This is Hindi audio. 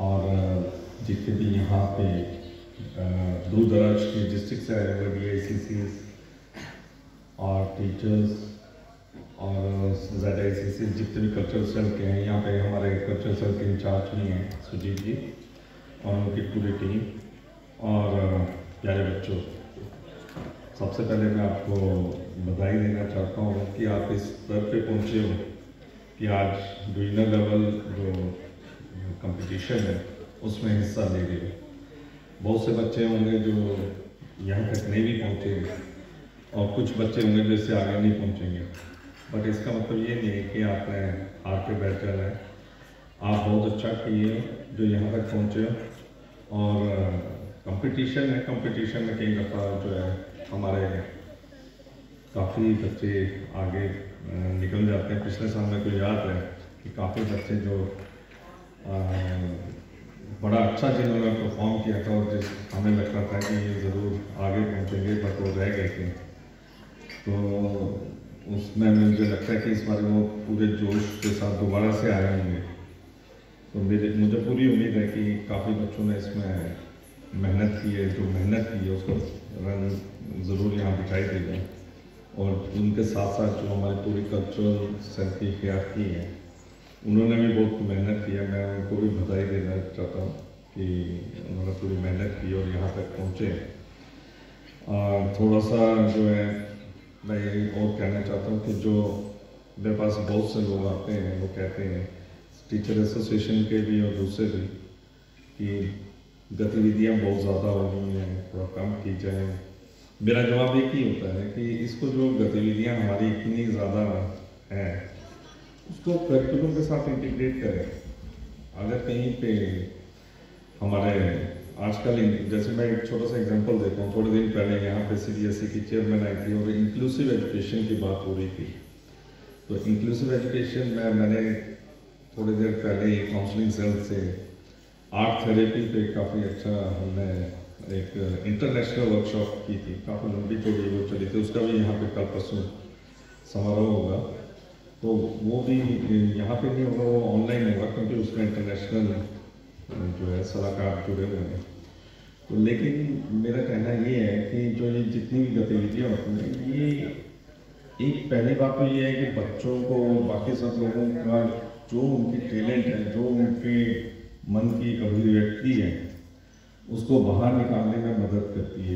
और जितने भी यहाँ पे दूर दराज के डिस्ट्रिक्ट से आए हुए डी आई और टीचर्स और जेड आई सी सी जितने भी कल्चरल सेल के हैं, यहाँ पे हमारे कल्चरल सेल के इंचार्ज भी हैं, सुजीत जी और उनकी पूरी टीम और प्यारे बच्चों। सबसे पहले मैं आपको बधाई देना चाहता हूँ कि आप इस स्तर पे पहुँचे हो। कि आज डिवीजनल लेवल जो कंपटीशन है, उसमें हिस्सा ले रहे हो। बहुत से बच्चे होंगे जो यहाँ तक नहीं भी पहुँचे और कुछ बच्चे होंगे जो इससे आगे नहीं पहुँचेंगे। बट इसका मतलब ये नहीं है कि आपने हार के बैठ जाना है। आप बहुत अच्छा किए जो यहाँ तक पहुँचे और कंपटीशन है कंपटीशन में कई दफ़ा जो है हमारे काफ़ी बच्चे आगे निकल जाते हैं। पिछले साल मेरे को याद है कि काफ़ी बच्चे जो बड़ा अच्छा जिन्होंने परफॉर्म किया था और जिस हमें लगता था कि ये ज़रूर आगे पहुँचेंगे बट वो रह गए थे। तो उसमें मुझे लगता है कि इस बार वो पूरे जोश के साथ दोबारा से आए होंगे। तो मेरे, मुझे पूरी उम्मीद है कि काफ़ी बच्चों ने इसमें मेहनत की है, जो मेहनत की है, उसको रन ज़रूर यहाँ दिखाई देगा और उनके साथ साथ जो हमारी पूरी कल्चरल की की है, उन्होंने भी बहुत मेहनत की है। मैं उनको भी बधाई देना चाहता हूँ कि उन्होंने पूरी मेहनत की और यहाँ तक पहुँचे। थोड़ा सा जो है, मैं यही और कहना चाहता हूँ कि जो मेरे पास बहुत से लोग आते हैं, वो कहते हैं टीचर एसोसिएशन के भी और दूसरे भी, कि गतिविधियाँ बहुत ज़्यादा हो गई हैं, थोड़ा कम की जाए। मेरा जवाब एक ही होता है कि इसको जो गतिविधियाँ हमारी इतनी ज़्यादा हैं, उसको करिकुलम के साथ इंटीग्रेट करें। अगर कहीं पे हमारे आजकल जैसे मैं एक छोटा सा एग्जांपल देता हूँ, थोड़े दिन पहले यहाँ पे सी की चेयरमैन आई थी और इंक्लूसिव एजुकेशन की बात हो रही थी। तो इंक्लूसिव एजुकेशन में मैंने थोड़ी देर पहले काउंसलिंग सेल से आर्ट थेरेपी पे काफ़ी अच्छा हमने एक इंटरनेशनल वर्कशॉप की थी, काफ़ी लंबी चौड़ी वो चली थी उसका भी यहाँ पे कल परसों समारोह होगा। तो वो भी यहाँ पे नहीं होगा वो ऑनलाइन होगा, क्योंकि उसमें इंटरनेशनल जो है, सलाहकार जुड़े हुए हैं। तो लेकिन मेरा कहना ये है कि जो ये जितनी भी गतिविधियाँ होती हैं, ये एक पहली बात तो ये है कि बच्चों को, बाकी सब लोगों का, जो उनकी टैलेंट है, जो उनके मन की अभिव्यक्ति है उसको बाहर निकालने में मदद करती है।